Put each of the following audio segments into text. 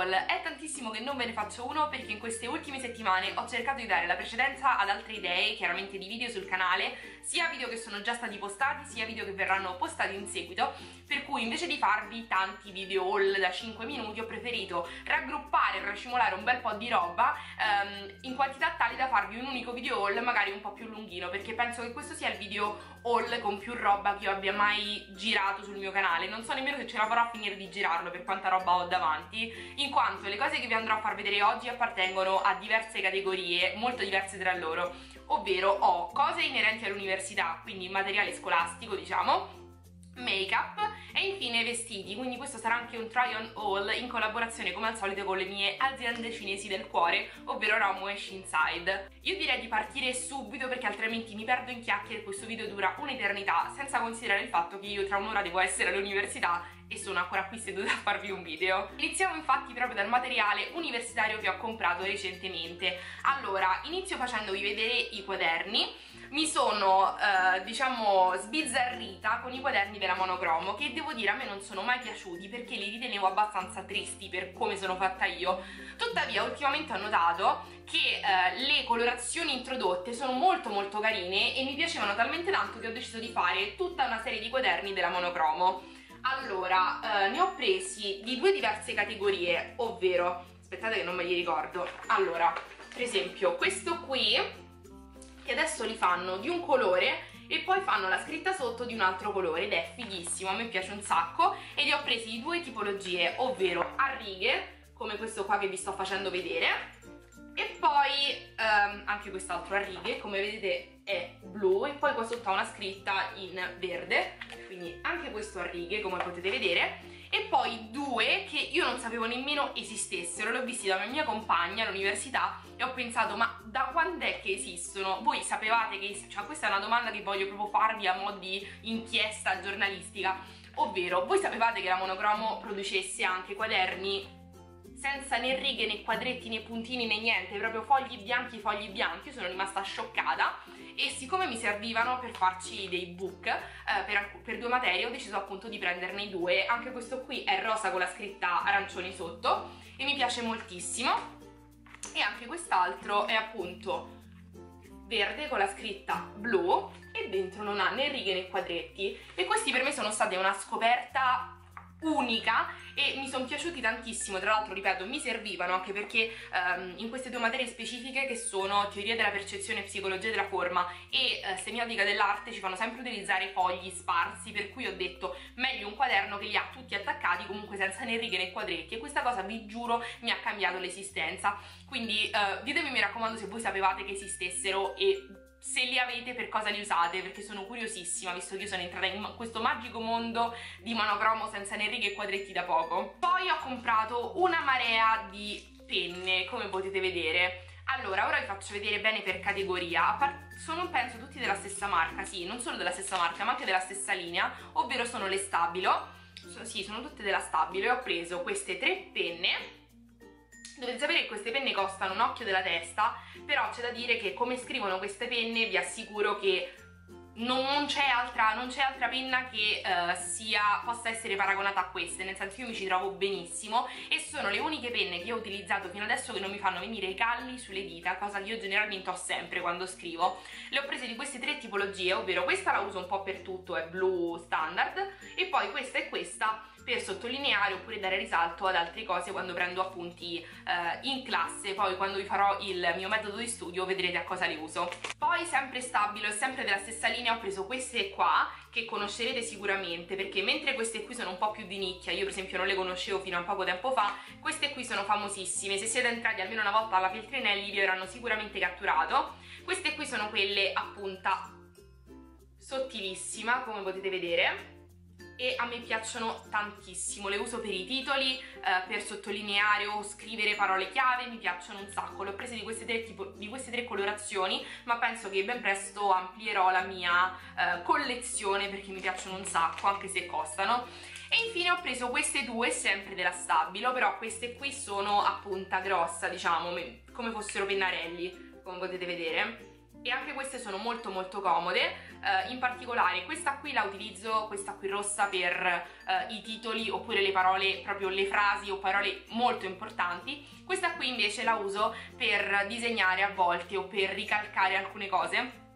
haul è tantissimo che non ve ne faccio uno perché in queste ultime settimane ho cercato di dare la precedenza ad altre idee, chiaramente di video sul canale, sia video che sono già stati postati, sia video che verranno postati in seguito, per cui invece di farvi tanti video haul da 5 minuti ho preferito raggruppare racimolare un bel po' di roba ehm, in quantità tali da farvi un unico video haul magari un po' più lunghino perché penso che questo sia il video haul con più roba che io abbia mai girato sul mio canale, non so nemmeno se ce la farò a finire di girarlo per quanta roba ho davanti, in quanto le cose che vi andrò a far vedere oggi appartengono a diverse categorie, molto diverse tra loro, ovvero ho cose inerenti all'università, quindi materiale scolastico diciamo, make-up e infine vestiti, quindi questo sarà anche un try on haul in collaborazione come al solito con le mie aziende cinesi del cuore, ovvero Romo e Shinside. Io direi di partire subito perché altrimenti mi perdo in chiacchiere e questo video dura un'eternità, senza considerare il fatto che io tra un'ora devo essere all'università e sono ancora qui seduta a farvi un video. Iniziamo infatti proprio dal materiale universitario che ho comprato recentemente. Allora, inizio facendovi vedere i quaderni. Mi sono, eh, diciamo, sbizzarrita con i quaderni della monocromo che devo dire a me non sono mai piaciuti perché li ritenevo abbastanza tristi per come sono fatta io. Tuttavia, ultimamente ho notato che eh, le colorazioni introdotte sono molto molto carine e mi piacevano talmente tanto che ho deciso di fare tutta una serie di quaderni della monocromo. Allora, eh, ne ho presi di due diverse categorie, ovvero, aspettate che non me li ricordo, allora, per esempio questo qui, che adesso li fanno di un colore e poi fanno la scritta sotto di un altro colore ed è fighissimo, a me piace un sacco. E li ho presi di due tipologie, ovvero a righe, come questo qua che vi sto facendo vedere, e poi um, anche quest'altro a righe, come vedete è blu e poi qua sotto ha una scritta in verde, quindi anche questo a righe come potete vedere e poi due che io non sapevo nemmeno esistessero, l'ho visti da una mia compagna all'università e ho pensato ma da quando è che esistono? Voi sapevate che? Cioè questa è una domanda che voglio proprio farvi a mo' di inchiesta giornalistica, ovvero voi sapevate che la monocromo producesse anche quaderni senza né righe né quadretti né puntini né niente, proprio fogli bianchi, fogli bianchi, sono rimasta scioccata e siccome mi servivano per farci dei book eh, per, per, due materie ho deciso appunto di prenderne due, anche questo qui è rosa con la scritta arancioni sotto e mi piace moltissimo. E anche quest'altro è appunto verde con la scritta blu e dentro non ha né righe né quadretti. E questi per me sono state una scoperta unica e mi sono piaciuti tantissimo, tra l'altro ripeto mi servivano anche perché um, in queste due materie specifiche che sono teoria della percezione e psicologia della forma e uh, semiotica dell'arte ci fanno sempre utilizzare fogli sparsi per cui ho detto meglio un quaderno che li ha tutti attaccati comunque senza né righe né quadretti. E questa cosa vi giuro mi ha cambiato l'esistenza. Quindi uh, ditemi mi raccomando se voi sapevate che esistessero e se li avete per cosa li usate perché sono curiosissima visto che io sono entrata in questo magico mondo di monocromo senza né righe e quadretti da poco. Poi ho comprato una marea di penne come potete vedere. Allora, ora vi faccio vedere bene per categoria, sono penso tutti della stessa marca, sì, non solo della stessa marca ma anche della stessa linea, ovvero sono le Stabilo, so, sì, sono tutte della Stabilo e ho preso queste tre penne Dovete sapere che queste penne costano un occhio della testa, però c'è da dire che come scrivono queste penne vi assicuro che non c'è altra, altra, penna che uh, sia, possa essere paragonata a queste, nel senso io mi ci trovo benissimo e sono le uniche penne che ho utilizzato fino adesso che non mi fanno venire i calli sulle dita, cosa che io generalmente ho sempre quando scrivo. Le ho prese di queste tre tipologie, ovvero questa la uso un po' per tutto, è blu standard, e poi questa e questa per sottolineare oppure dare risalto ad altre cose quando prendo appunti eh, in classe, poi quando vi farò il mio metodo di studio vedrete a cosa le uso. Poi sempre stabilo e sempre della stessa linea ho preso queste qua che conoscerete sicuramente perché mentre queste qui sono un po' più di nicchia, io per esempio non le conoscevo fino a poco tempo fa, queste qui sono famosissime, se siete entrati almeno una volta alla Feltrinelli vi avranno sicuramente catturato. Queste qui sono quelle a punta sottilissima come potete vedere e a me piacciono tantissimo, le uso per i titoli, eh, per sottolineare o scrivere parole chiave, mi piacciono un sacco, le ho prese di queste tre, tipo, di queste tre colorazioni ma penso che ben presto amplierò la mia eh, collezione perché mi piacciono un sacco anche se costano. E infine ho preso queste due sempre della Stabilo però queste qui sono a punta grossa diciamo come fossero pennarelli come potete vedere. E anche queste sono molto molto comode uh, in particolare questa qui la utilizzo, questa qui rossa per uh, i titoli oppure le parole, proprio le frasi o parole molto importanti, questa qui invece la uso per disegnare a volte o per ricalcare alcune cose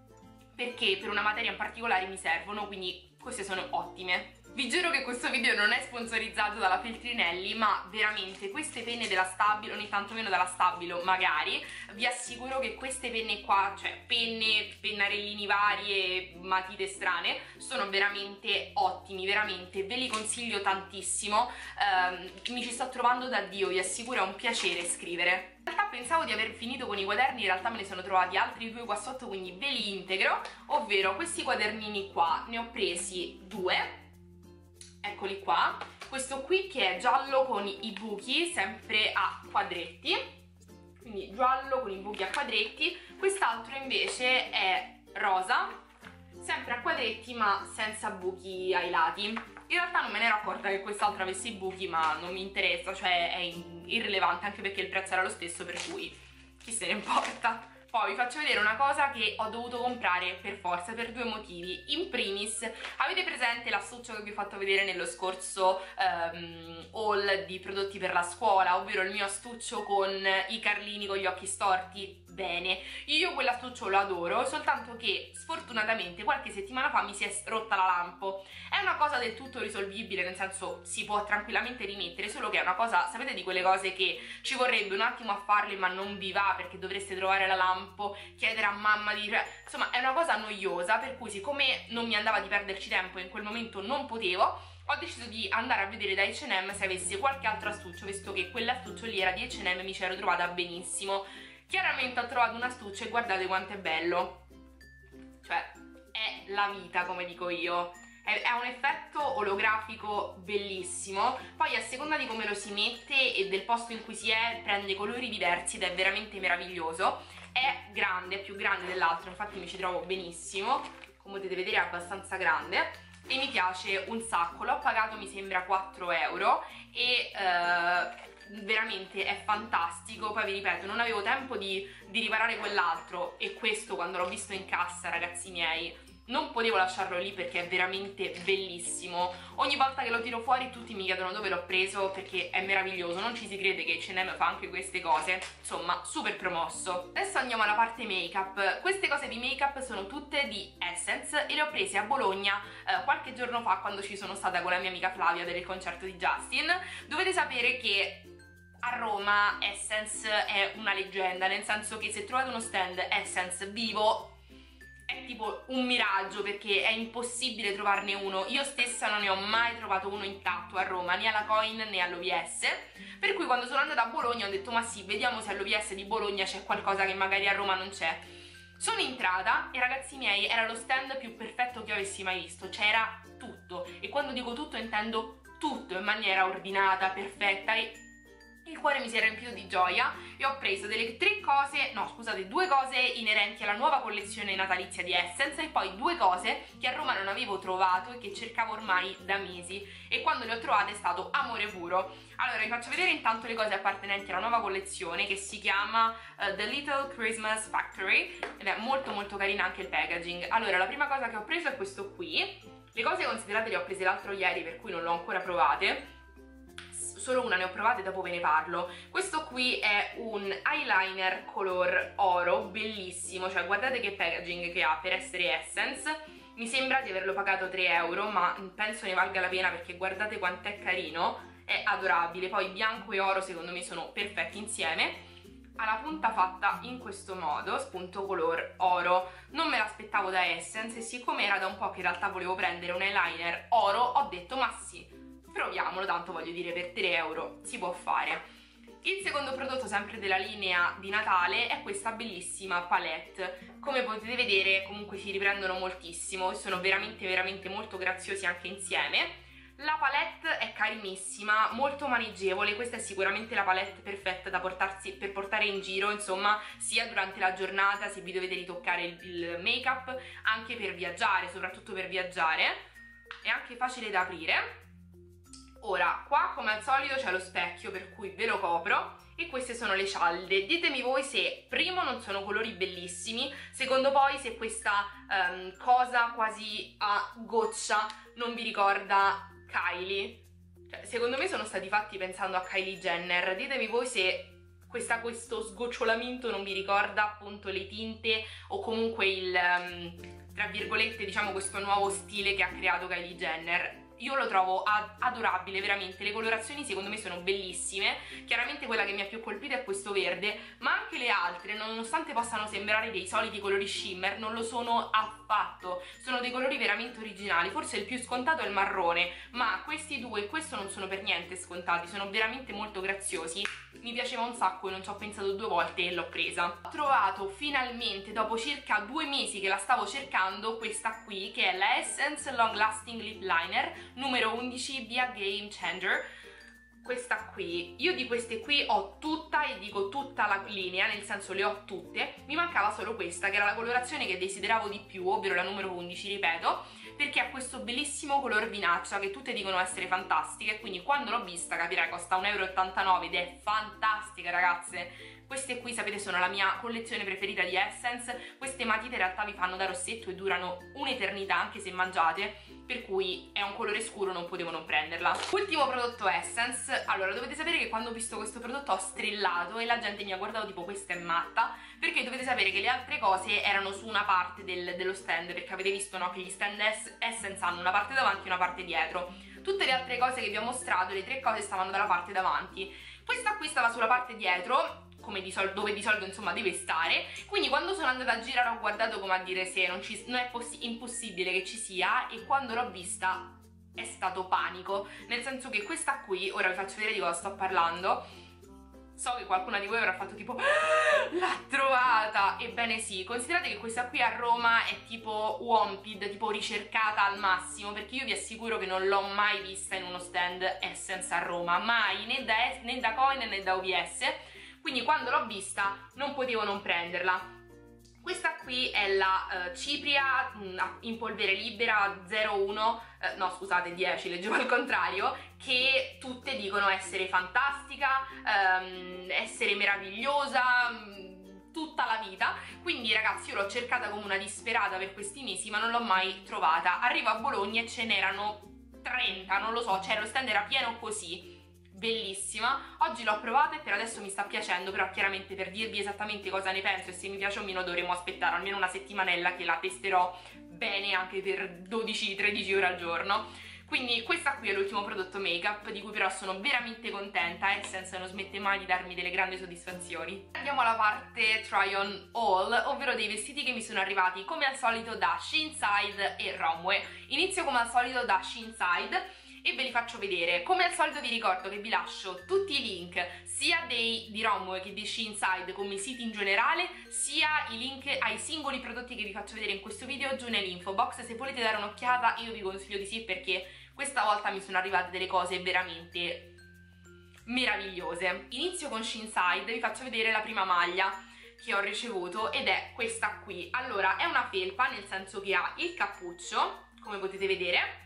perché per una materia in particolare mi servono, quindi queste sono ottime. Vi giuro che questo video non è sponsorizzato dalla Feltrinelli, ma veramente queste penne della Stabilo, né tantomeno dalla Stabilo magari, vi assicuro che queste penne qua, cioè penne, pennarellini vari e matite strane, sono veramente ottimi, veramente, ve li consiglio tantissimo, um, mi ci sto trovando da Dio, vi assicuro è un piacere scrivere. In realtà pensavo di aver finito con i quaderni, in realtà me ne sono trovati altri due qua sotto, quindi ve li integro, ovvero questi quadernini qua, ne ho presi due, eccoli qua. Questo qui che è giallo con i buchi sempre a quadretti. Quindi giallo con i buchi a quadretti. Quest'altro invece è rosa sempre a quadretti ma senza buchi ai lati. In realtà non me ne ero accorta che quest'altro avesse i buchi ma non mi interessa cioè è irrilevante anche perché il prezzo era lo stesso per cui chi se ne importa poi vi faccio vedere una cosa che ho dovuto comprare per forza per due motivi. In primis, avete presente l'astuccio che vi ho fatto vedere nello scorso um, haul di prodotti per la scuola, ovvero il mio astuccio con i carlini con gli occhi storti? Bene. Io quell'astuccio lo adoro, soltanto che sfortunatamente qualche settimana fa mi si è rotta la lampo. È una cosa del tutto risolvibile, nel senso si può tranquillamente rimettere, solo che è una cosa, sapete di quelle cose che ci vorrebbe un attimo a farle ma non vi va perché dovreste trovare la lampo, chiedere a mamma di... insomma è una cosa noiosa, per cui siccome non mi andava di perderci tempo e in quel momento non potevo, ho deciso di andare a vedere da H&M se avessi qualche altro astuccio, visto che quell'astuccio lì era di H&M e mi ci ero trovata benissimo. Chiaramente ho trovato un astuccio e guardate quanto è bello. Cioè, è la vita, come dico io. È, un effetto olografico bellissimo. Poi a seconda di come lo si mette e del posto in cui si è, prende colori diversi ed è veramente meraviglioso. È grande, è più grande dell'altro, infatti mi ci trovo benissimo. Come potete vedere è abbastanza grande e mi piace un sacco, l'ho pagato mi sembra 4 euro e eh, veramente è fantastico. Poi vi ripeto non avevo tempo di, di riparare quell'altro e questo quando l'ho visto in cassa ragazzi miei non potevo lasciarlo lì perché è veramente bellissimo. Ogni volta che lo tiro fuori tutti mi chiedono dove l'ho preso perché è meraviglioso. Non ci si crede che H&M fa anche queste cose. Insomma super promosso. Adesso andiamo alla parte make up queste cose di make up sono tutte di Essence e le ho prese a Bologna eh, qualche giorno fa quando ci sono stata con la mia amica Flavia del concerto di Justin. Dovete sapere che a Roma Essence è una leggenda, nel senso che se trovate uno stand Essence vivo è tipo un miraggio perché è impossibile trovarne uno. Io stessa non ne ho mai trovato uno intatto a Roma, né alla Coin né all'OVS. Per cui quando sono andata a Bologna ho detto ma sì, vediamo se all'OVS di Bologna c'è qualcosa che magari a Roma non c'è. Sono entrata e ragazzi miei era lo stand più perfetto che avessi mai visto, c'era tutto. E quando dico tutto intendo tutto in maniera ordinata, perfetta e il cuore mi si è riempito di gioia e ho preso delle tre cose, no scusate, due cose inerenti alla nuova collezione natalizia di Essence e poi due cose che a Roma non avevo trovato e che cercavo ormai da mesi e quando le ho trovate è stato amore puro. Allora vi faccio vedere intanto le cose appartenenti alla nuova collezione che si chiama uh, The Little Christmas Factory ed è molto molto carina anche il packaging. Allora la prima cosa che ho preso è questo qui, le cose considerate le ho prese l'altro ieri per cui non le ho ancora provate solo una ne ho provate dopo ve ne parlo. Questo qui è un eyeliner color oro bellissimo cioè guardate che packaging che ha per essere Essence. Mi sembra di averlo pagato 3 euro ma penso ne valga la pena perché guardate quanto è carino è adorabile. Poi bianco e oro secondo me sono perfetti insieme. Ha la punta fatta in questo modo, spunto color oro. Non me l'aspettavo da Essence e siccome era da un po' che in realtà volevo prendere un eyeliner oro, ho detto ma sì, proviamolo, tanto voglio dire per 3 euro si può fare. Il secondo prodotto sempre della linea di Natale è questa bellissima palette. Come potete vedere comunque si riprendono moltissimo e sono veramente veramente molto graziosi anche insieme. La palette è carinissima, molto maneggevole, questa è sicuramente la palette perfetta da portarsi, per portare in giro, insomma, sia durante la giornata se vi dovete ritoccare il, il make up, anche per viaggiare, soprattutto per viaggiare. È anche facile da aprire Ora, qua come al solito c'è lo specchio per cui ve lo copro e queste sono le cialde. Ditemi voi se primo non sono colori bellissimi, secondo poi se questa um, cosa quasi a goccia non vi ricorda Kylie. Cioè, secondo me sono stati fatti pensando a Kylie Jenner. Ditemi voi se questa, questo sgocciolamento non vi ricorda appunto le tinte o comunque il, um, tra virgolette, diciamo questo nuovo stile che ha creato Kylie Jenner io lo trovo ad adorabile veramente, le colorazioni secondo me sono bellissime, chiaramente quella che mi ha più colpito è questo verde, ma anche le altre, nonostante possano sembrare dei soliti colori shimmer, non lo sono affatto, sono dei colori veramente originali, forse il più scontato è il marrone, ma questi due e questo non sono per niente scontati, sono veramente molto graziosi, mi piaceva un sacco e non ci ho pensato due volte e l'ho presa. Ho trovato finalmente, dopo circa due mesi che la stavo cercando, questa qui, che è la Essence Long Lasting Lip Liner, numero 11 via Game Changer. Questa qui, io di queste qui ho tutta e dico tutta la linea, nel senso le ho tutte, mi mancava solo questa che era la colorazione che desideravo di più, ovvero la numero 11, ripeto, perché ha questo bellissimo color vinaccia che tutte dicono essere fantastiche, quindi quando l'ho vista capirai costa 1,89€ ed è fantastica ragazze, queste qui sapete sono la mia collezione preferita di Essence, queste matite in realtà vi fanno da rossetto e durano un'eternità anche se mangiate, per cui è un colore scuro, non potevo non prenderla. Ultimo prodotto Essence, allora dovete sapere che quando ho visto questo prodotto ho strillato e la gente mi ha guardato tipo questa è matta, perché dovete sapere che le altre cose erano su una parte del, dello stand, perché avete visto no, che gli stand Essence hanno una parte davanti e una parte dietro. Tutte le altre cose che vi ho mostrato, le tre cose stavano dalla parte davanti. Questa qui stava sulla parte dietro di dove di solito insomma deve stare quindi quando sono andata a girare ho guardato come a dire se non, ci, non è impossibile che ci sia e quando l'ho vista è stato panico nel senso che questa qui, ora vi faccio vedere di cosa sto parlando so che qualcuna di voi avrà fatto tipo ah, l'ha trovata ebbene sì, considerate che questa qui a Roma è tipo Wampid, tipo ricercata al massimo perché io vi assicuro che non l'ho mai vista in uno stand Essence a Roma mai, né da, né da Coin né da OVS quindi quando l'ho vista non potevo non prenderla. Questa qui è la uh, Cipria mm, in polvere libera 01, eh, no scusate 10, leggevo al contrario, che tutte dicono essere fantastica, um, essere meravigliosa, um, tutta la vita, quindi ragazzi io l'ho cercata come una disperata per questi mesi ma non l'ho mai trovata. Arrivo a Bologna e ce n'erano 30, non lo so, cioè lo stand era pieno così bellissima. Oggi l'ho provata e per adesso mi sta piacendo però chiaramente per dirvi esattamente cosa ne penso e se mi piace o meno dovremo aspettare almeno una settimanella che la testerò bene anche per 12-13 ore al giorno. Quindi questa qui è l'ultimo prodotto make up di cui però sono veramente contenta Essence non smette mai di darmi delle grandi soddisfazioni. Andiamo alla parte try on all ovvero dei vestiti che mi sono arrivati come al solito da Sheenside e Romwe inizio come al solito da Sheenside e ve li faccio vedere. Come al solito vi ricordo che vi lascio tutti i link sia dei, di Romwe che di Sheenside come siti in generale sia i link ai singoli prodotti che vi faccio vedere in questo video giù nell'info box se volete dare un'occhiata io vi consiglio di sì perché questa volta mi sono arrivate delle cose veramente meravigliose. Inizio con Sheenside, vi faccio vedere la prima maglia che ho ricevuto ed è questa qui. Allora, è una felpa nel senso che ha il cappuccio, come potete vedere,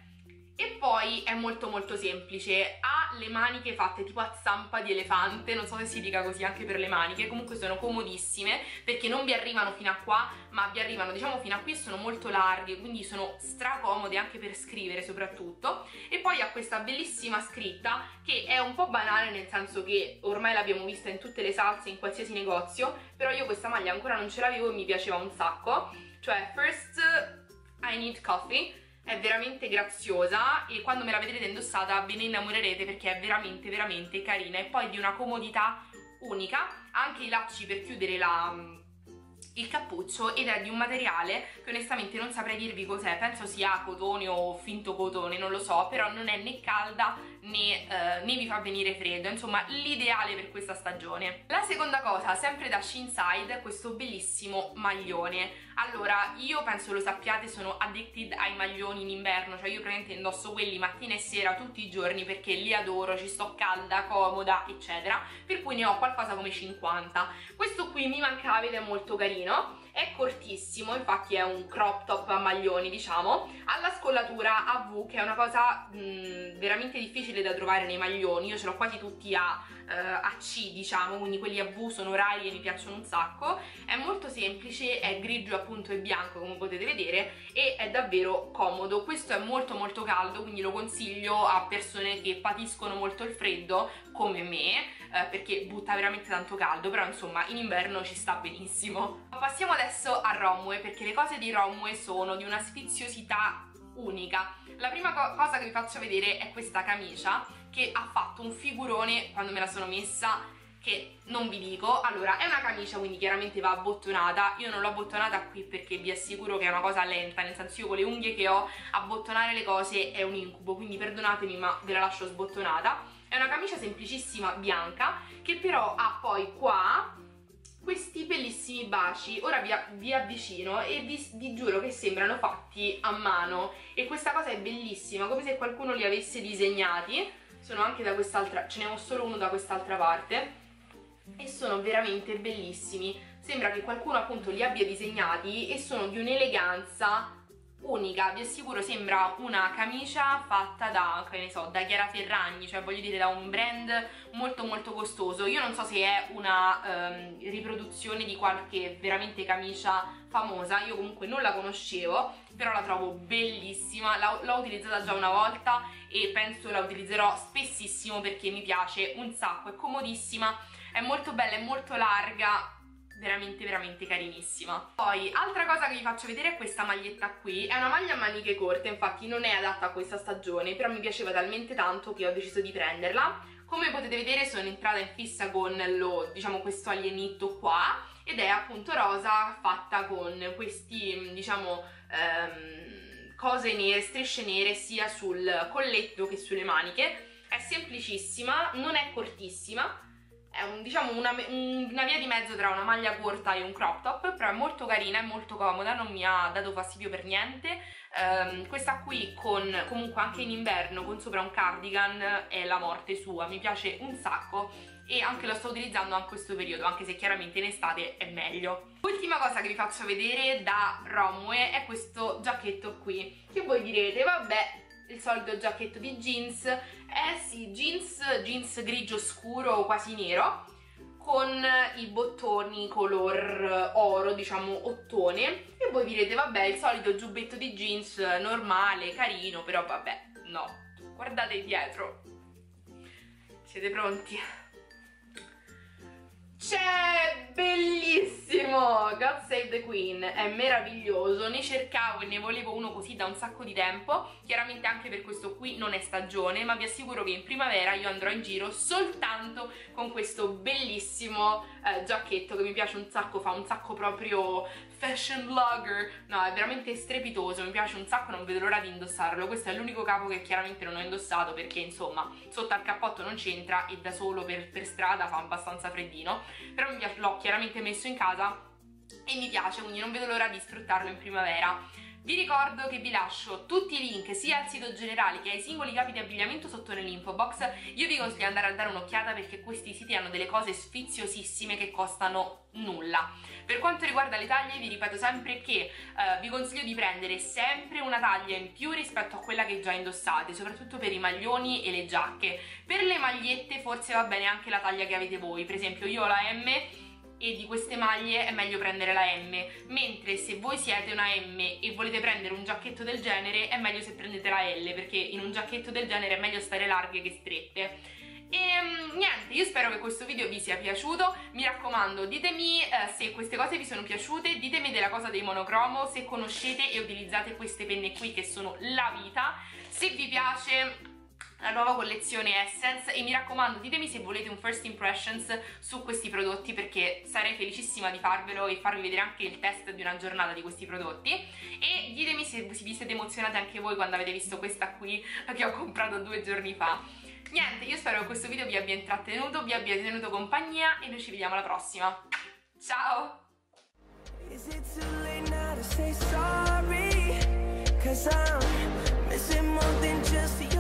e poi è molto molto semplice, ha le maniche fatte tipo a zampa di elefante, non so se si dica così anche per le maniche, comunque sono comodissime perché non vi arrivano fino a qua, ma vi arrivano diciamo fino a qui sono molto larghe, quindi sono stracomode anche per scrivere soprattutto. E poi ha questa bellissima scritta che è un po' banale nel senso che ormai l'abbiamo vista in tutte le salse, in qualsiasi negozio, però io questa maglia ancora non ce l'avevo e mi piaceva un sacco, cioè First I Need Coffee è veramente graziosa e quando me la vedrete indossata ve ne innamorerete perché è veramente veramente carina. E poi di una comodità unica, anche i lacci per chiudere la, il cappuccio ed è di un materiale che onestamente non saprei dirvi cos'è, penso sia cotone o finto cotone, non lo so, però non è né calda né, eh, né vi fa venire freddo, insomma l'ideale per questa stagione. La seconda cosa, sempre da Shinside, questo bellissimo maglione. Allora, io penso lo sappiate, sono addicted ai maglioni in inverno, cioè io praticamente indosso quelli mattina e sera tutti i giorni perché li adoro, ci sto calda, comoda, eccetera, per cui ne ho qualcosa come 50. Questo qui mi mancava ed è molto carino cortissimo, infatti è un crop top a maglioni diciamo, ha la scollatura a V che è una cosa mh, veramente difficile da trovare nei maglioni, io ce l'ho quasi tutti a, uh, a C diciamo, quindi quelli a V sono rari e mi piacciono un sacco, è molto semplice, è grigio appunto e bianco come potete vedere e è davvero comodo, questo è molto molto caldo quindi lo consiglio a persone che patiscono molto il freddo come me eh, perché butta veramente tanto caldo, però insomma in inverno ci sta benissimo. Passiamo adesso a Romwe perché le cose di Romwe sono di una sfiziosità unica. La prima co cosa che vi faccio vedere è questa camicia che ha fatto un figurone quando me la sono messa che non vi dico allora è una camicia quindi chiaramente va abbottonata io non l'ho abbottonata qui perché vi assicuro che è una cosa lenta nel senso io con le unghie che ho abbottonare le cose è un incubo quindi perdonatemi ma ve la lascio sbottonata è una camicia semplicissima bianca che però ha poi qua questi bellissimi baci. Ora vi, vi avvicino e vi, vi, giuro che sembrano fatti a mano. E questa cosa è bellissima come se qualcuno li avesse disegnati. Sono anche da quest'altra ce ne ho solo uno da quest'altra parte. E sono veramente bellissimi. Sembra che qualcuno appunto li abbia disegnati e sono di un'eleganza unica, vi assicuro sembra una camicia fatta da, che ne so, da Chiara Ferragni, cioè voglio dire da un brand molto molto costoso. Io non so se è una um, riproduzione di qualche veramente camicia famosa, io comunque non la conoscevo, però la trovo bellissima, l'ho utilizzata già una volta e penso la utilizzerò spessissimo perché mi piace un sacco, è comodissima, è molto bella, è molto larga, veramente veramente carinissima poi altra cosa che vi faccio vedere è questa maglietta qui. È una maglia a maniche corte infatti non è adatta a questa stagione però mi piaceva talmente tanto che ho deciso di prenderla. Come potete vedere sono entrata in fissa con lo, diciamo, questo alienito qua ed è appunto rosa fatta con questi diciamo ehm, cose nere, strisce nere sia sul colletto che sulle maniche. È semplicissima, non è cortissima è un, diciamo una, una, via di mezzo tra una maglia corta e un crop top, però è molto carina, è molto comoda, non mi ha dato fastidio per niente. Um, questa qui con, comunque anche in inverno, con sopra un cardigan, è la morte sua, mi piace un sacco e anche lo sto utilizzando in questo periodo, anche se chiaramente in estate è meglio. L'ultima cosa che vi faccio vedere da Romwe è questo giacchetto qui, che voi direte, vabbè, il solito giacchetto di jeans. Eh sì, jeans, jeans grigio scuro quasi nero con i bottoni color oro, diciamo ottone. E voi direte vabbè il solito giubbetto di jeans normale, carino, però vabbè, no, guardate dietro. Siete pronti? C'è bellissimo! God Save the Queen, è meraviglioso, ne cercavo e ne volevo uno così da un sacco di tempo, chiaramente anche per questo qui non è stagione, ma vi assicuro che in primavera io andrò in giro soltanto con questo bellissimo eh, giacchetto che mi piace un sacco, fa un sacco proprio fashion blogger, no è veramente strepitoso, mi piace un sacco, non vedo l'ora di indossarlo, questo è l'unico capo che chiaramente non ho indossato perché insomma sotto al cappotto non c'entra e da solo per, per strada fa abbastanza freddino, però l'ho chiaramente messo in casa e mi piace, quindi non vedo l'ora di sfruttarlo in primavera. Vi ricordo che vi lascio tutti i link sia al sito generale che ai singoli capi di abbigliamento sotto nell'info box. Io vi consiglio di andare a dare un'occhiata perché questi siti hanno delle cose sfiziosissime che costano nulla. Per quanto riguarda le taglie vi ripeto sempre che eh, vi consiglio di prendere sempre una taglia in più rispetto a quella che già indossate, soprattutto per i maglioni e le giacche. Per le magliette forse va bene anche la taglia che avete voi, per esempio io ho la M e di queste maglie è meglio prendere la M, mentre se voi siete una M e volete prendere un giacchetto del genere è meglio se prendete la L, perché in un giacchetto del genere è meglio stare larghe che strette. E ehm, niente, io spero che questo video vi sia piaciuto, mi raccomando ditemi eh, se queste cose vi sono piaciute, ditemi della cosa dei monocromo, se conoscete e utilizzate queste penne qui che sono la vita, se vi piace la nuova collezione Essence. E mi raccomando ditemi se volete un first impressions su questi prodotti perché sarei felicissima di farvelo e farvi vedere anche il test di una giornata di questi prodotti. E ditemi se vi siete emozionate anche voi quando avete visto questa qui che ho comprato due giorni fa. Niente io spero che questo video vi abbia intrattenuto vi abbia tenuto compagnia e noi ci vediamo alla prossima. Ciao? Cause I'm missing more than just you